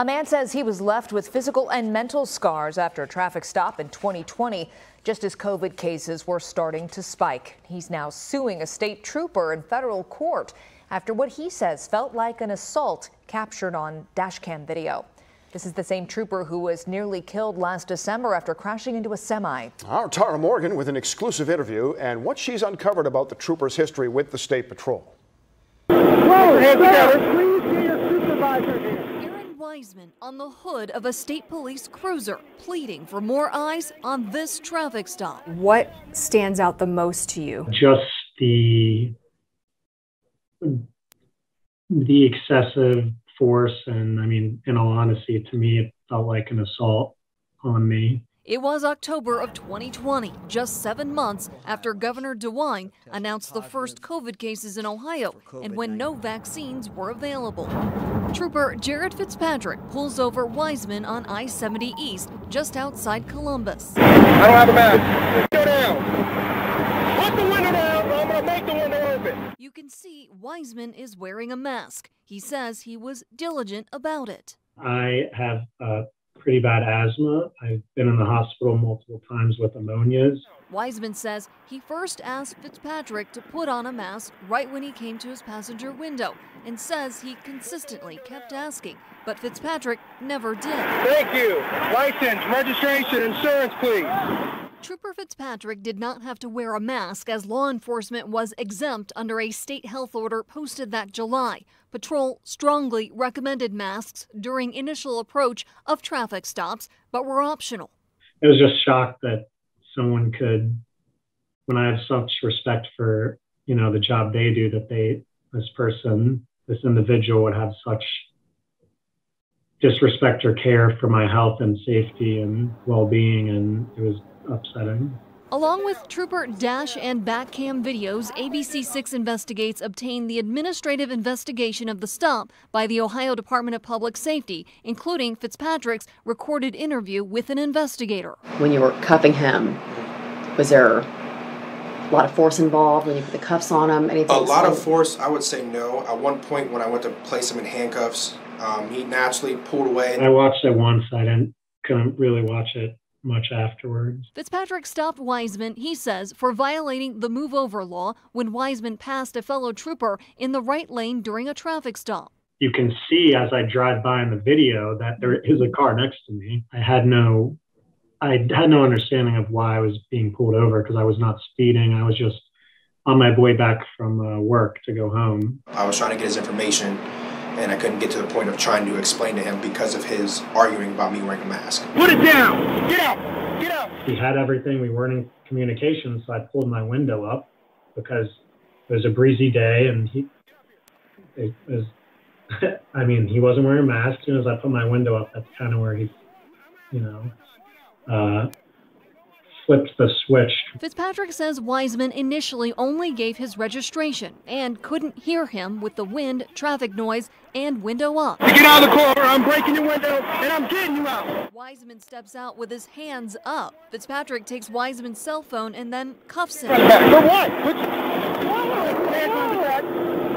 A man says he was left with physical and mental scars after a traffic stop in 2020, just as COVID cases were starting to spike. He's now suing a state trooper in federal court after what he says felt like an assault captured on dashcam video. This is the same trooper who was nearly killed last December after crashing into a semi. Our Tara Morgan with an exclusive interview and what she's uncovered about the trooper's history with the State Patrol. Whoa, hands together. Please get your supervisor here. Aaron Weisman on the hood of a state police cruiser, pleading for more eyes on this traffic stop. What stands out the most to you? Just the the excessive force. And I mean, in all honesty, to me, it felt like an assault on me. It was October of 2020, just seven months after Governor DeWine announced the first COVID cases in Ohio and when no vaccines were available. Trooper Jarid Fitzpatrick pulls over Weisman on I 70 East, just outside Columbus. I don't have a mask. Go down. Put the window down, I'm going to make the window open. You can see Weisman is wearing a mask. He says he was diligent about it. I have uh, pretty bad asthma. I've been in the hospital multiple times with pneumonias. Weisman says he first asked Fitzpatrick to put on a mask right when he came to his passenger window and says he consistently kept asking, but Fitzpatrick never did. Thank you. License, registration, insurance, please. Trooper Fitzpatrick did not have to wear a mask as law enforcement was exempt under a state health order posted that July. Patrol strongly recommended masks during initial approach of traffic stops, but were optional. It was just shocked that someone could, when I have such respect for, you know, the job they do, that they, this person, this individual would have such disrespect or care for my health and safety and well-being. And it was upsetting. Along with Trooper Dash and Batcam videos, ABC6 investigates obtained the administrative investigation of the stop by the Ohio Department of Public Safety, including Fitzpatrick's recorded interview with an investigator. When you were cuffing him, was there a lot of force involved when you put the cuffs on him? Anything? A lot of force, I would say no. At one point, when I went to place him in handcuffs, um, he naturally pulled away. I watched it once. I didn't couldn't really watch it much afterwards. Fitzpatrick stopped Weisman, he says, for violating the move over law when Weisman passed a fellow trooper in the right lane during a traffic stop. You can see as I drive by in the video that there is a car next to me. I had no I had no understanding of why I was being pulled over because I was not speeding. I was just on my way back from uh, work to go home. I was trying to get his information, and I couldn't get to the point of trying to explain to him because of his arguing about me wearing a mask. Put it down. Get out. Get out. He had everything. We weren't in communication, so I pulled my window up because it was a breezy day and he it was I mean, he wasn't wearing a mask. As soon as I put my window up, that's kind of where he, you know, uh, flipped the switch. Fitzpatrick says Weisman initially only gave his registration and couldn't hear him with the wind, traffic noise, and window up. Get out of the car. I'm breaking your window and I'm getting you out. Weisman steps out with his hands up. Fitzpatrick takes Weisman's cell phone and then cuffs him. For what? Put your hands on the.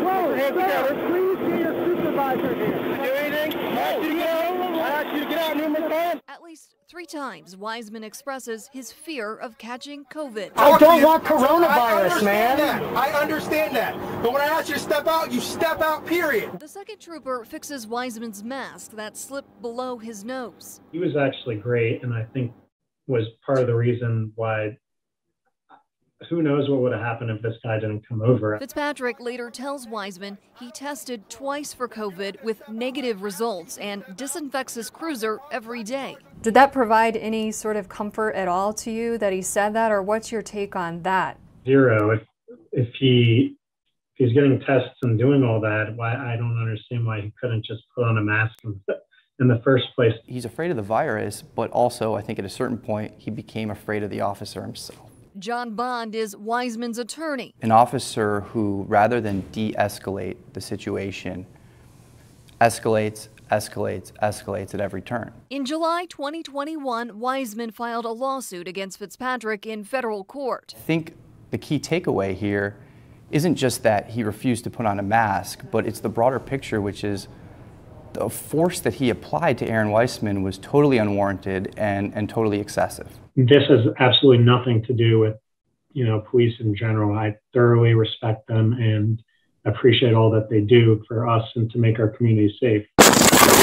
Whoa, hands together. Please get your supervisor here. Do anything? I asked you to get out. I asked you to get out numerous times. At least three times, Weisman expresses his fear of catching COVID. I don't want coronavirus, understand man. that. I understand that. But when I ask you to step out, you step out, period. The second trooper fixes Weisman's mask that slipped below his nose. He was actually great, and I think was part of the reason why. Who knows what would have happened if this guy didn't come over? Fitzpatrick later tells Weisman he tested twice for COVID with negative results and disinfects his cruiser every day. Did that provide any sort of comfort at all to you that he said that, or what's your take on that? Zero. If if he if he's getting tests and doing all that, why I don't understand why he couldn't just put on a mask in, in the first place. He's afraid of the virus, but also I think at a certain point he became afraid of the officer himself. John Bond is Weisman's attorney. An officer who, rather than de escalate the situation, escalates, escalates, escalates at every turn. In July 2021, Weisman filed a lawsuit against Fitzpatrick in federal court. I think the key takeaway here isn't just that he refused to put on a mask, but it's the broader picture, which is the force that he applied to Aaron Weisman was totally unwarranted and, and totally excessive. This has absolutely nothing to do with, you know, police in general. I thoroughly respect them and appreciate all that they do for us and to make our community safe.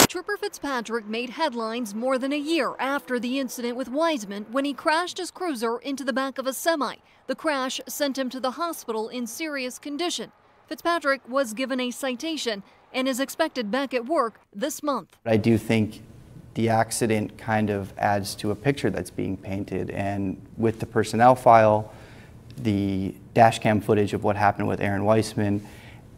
Trooper Fitzpatrick made headlines more than a year after the incident with Weisman when he crashed his cruiser into the back of a semi. The crash sent him to the hospital in serious condition. Fitzpatrick was given a citation and is expected back at work this month. I do think the accident kind of adds to a picture that's being painted, and with the personnel file, the dashcam footage of what happened with Aaron Weisman,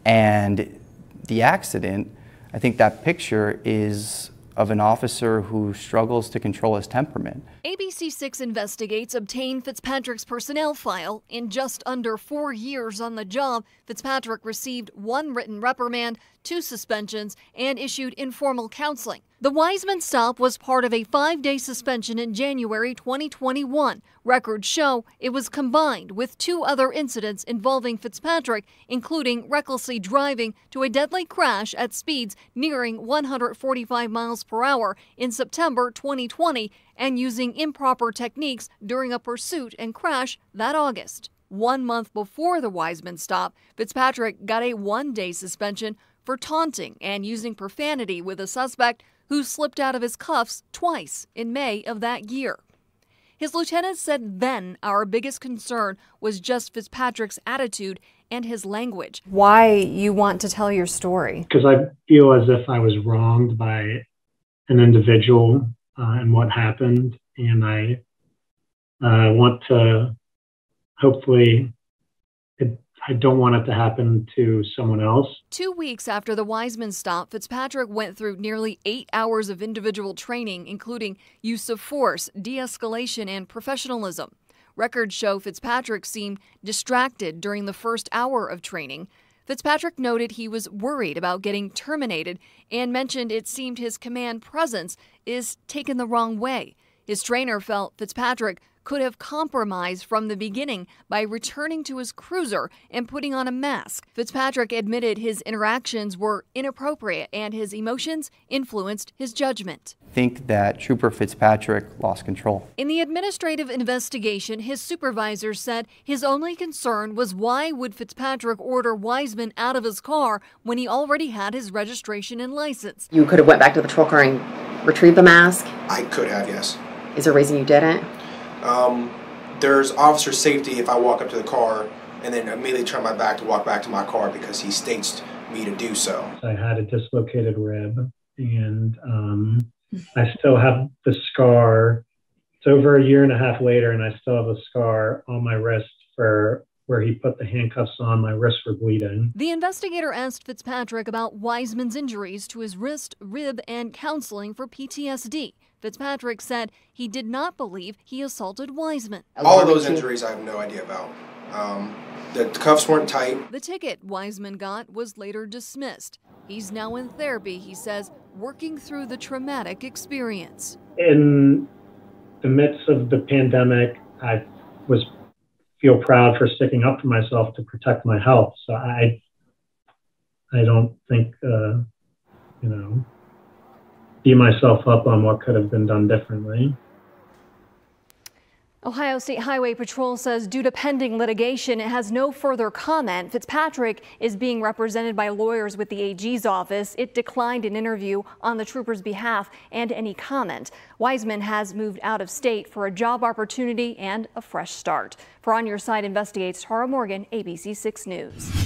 and the accident, I think that picture is of an officer who struggles to control his temperament. ABC6 investigates obtained Fitzpatrick's personnel file. In just under four years on the job, Fitzpatrick received one written reprimand, two suspensions, and issued informal counseling. The Weisman stop was part of a five day suspension in January 2021. Records show it was combined with two other incidents involving Fitzpatrick, including recklessly driving to a deadly crash at speeds nearing 145 miles per hour in September 2020 and using improper techniques during a pursuit and crash that August. One month before the Weisman stop, Fitzpatrick got a one day suspension for taunting and using profanity with a suspect who slipped out of his cuffs twice in May of that year. His lieutenant said then our biggest concern was just Fitzpatrick's attitude and his language. Why you want to tell your story? Because I feel as if I was wronged by an individual uh, and what happened, and I uh, want to hopefully it I don't want it to happen to someone else. Two weeks after the Weisman stop, Fitzpatrick went through nearly eight hours of individual training, including use of force, de escalation, and professionalism. Records show Fitzpatrick seemed distracted during the first hour of training. Fitzpatrick noted he was worried about getting terminated and mentioned it seemed his command presence is taken the wrong way. His trainer felt Fitzpatrick could have compromised from the beginning by returning to his cruiser and putting on a mask. Fitzpatrick admitted his interactions were inappropriate and his emotions influenced his judgment. think that Trooper Fitzpatrick lost control. In the administrative investigation, his supervisor said his only concern was why would Fitzpatrick order Weisman out of his car when he already had his registration and license? You could have went back to the patrol car and retrieved the mask. I could have, yes. Is there a reason you didn't? Um, there's officer safety if I walk up to the car and then immediately turn my back to walk back to my car because he states me to do so. I had a dislocated rib, and um, I still have the scar. It's over a year and a half later, and I still have a scar on my wrist for where he put the handcuffs on. My wrists were bleeding. The investigator asked Fitzpatrick about Weisman's injuries to his wrist, rib, and counseling for PTSD. Fitzpatrick said he did not believe he assaulted Weisman. All of those injuries I have no idea about. Um, the cuffs weren't tight. The ticket Weisman got was later dismissed. He's now in therapy, he says, working through the traumatic experience. In the midst of the pandemic, I was feel proud for sticking up for myself to protect my health. So I, I don't think, uh, you know, beat myself up on what could have been done differently. Ohio State Highway Patrol says due to pending litigation, it has no further comment. Fitzpatrick is being represented by lawyers with the AG's office. It declined an interview on the trooper's behalf and any comment. Weisman has moved out of state for a job opportunity and a fresh start. For On Your Side Investigates, Tara Morgan, ABC 6 News.